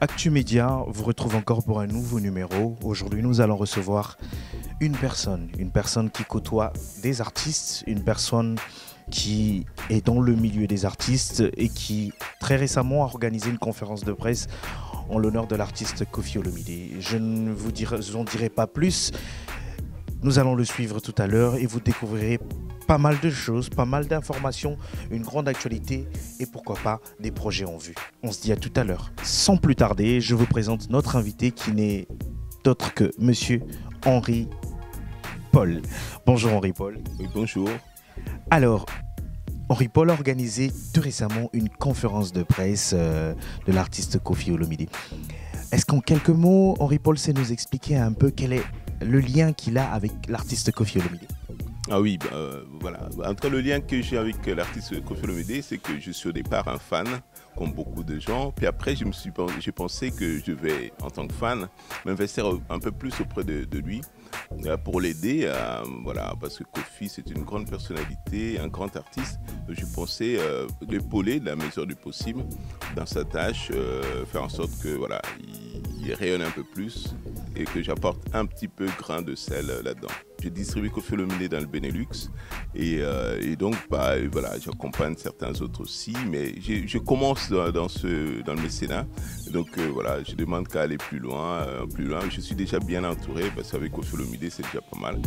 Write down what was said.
Actu Média vous retrouve encore pour un nouveau numéro. Aujourd'hui, nous allons recevoir une personne, une personne qui côtoie des artistes, une personne qui est dans le milieu des artistes et qui très récemment a organisé une conférence de presse en l'honneur de l'artiste Kofi Olomide. Je ne vous en dirai pas plus. Nous allons le suivre tout à l'heure et vous découvrirez pas mal de choses, pas mal d'informations, une grande actualité et pourquoi pas des projets en vue. On se dit à tout à l'heure. Sans plus tarder, je vous présente notre invité qui n'est autre que monsieur Henri Paul. Bonjour Henri Paul. Oui, bonjour. Alors, Henri Paul a organisé tout récemment une conférence de presse euh, de l'artiste Kofi Olomide. Est-ce qu'en quelques mots, Henri Paul sait nous expliquer un peu quel est le lien qu'il a avec l'artiste Kofi Olomide? Ah oui, bah, euh, voilà. Entre le lien que j'ai avec l'artiste Kofi Olomide, c'est que je suis au départ un fan, comme beaucoup de gens. Puis après, je me suis, j'ai pensé que je vais, en tant que fan, m'investir un peu plus auprès de, lui euh, pour l'aider, euh, voilà, parce que Kofi c'est une grande personnalité, un grand artiste. Je pensais l'épauler de la mesure du possible dans sa tâche, faire en sorte que voilà, il, rayonne un peu plus et que j'apporte un petit peu grain de sel là-dedans. Je distribue Kofi dans le Benelux euh, et, donc bah, voilà, j'accompagne certains autres aussi, mais je commence dans, ce, dans le mécénat. Donc euh, voilà, je demande qu'à aller plus loin, euh, plus loin. Je suis déjà bien entouré parce qu'avec Kofi Olomide, c'est déjà pas mal.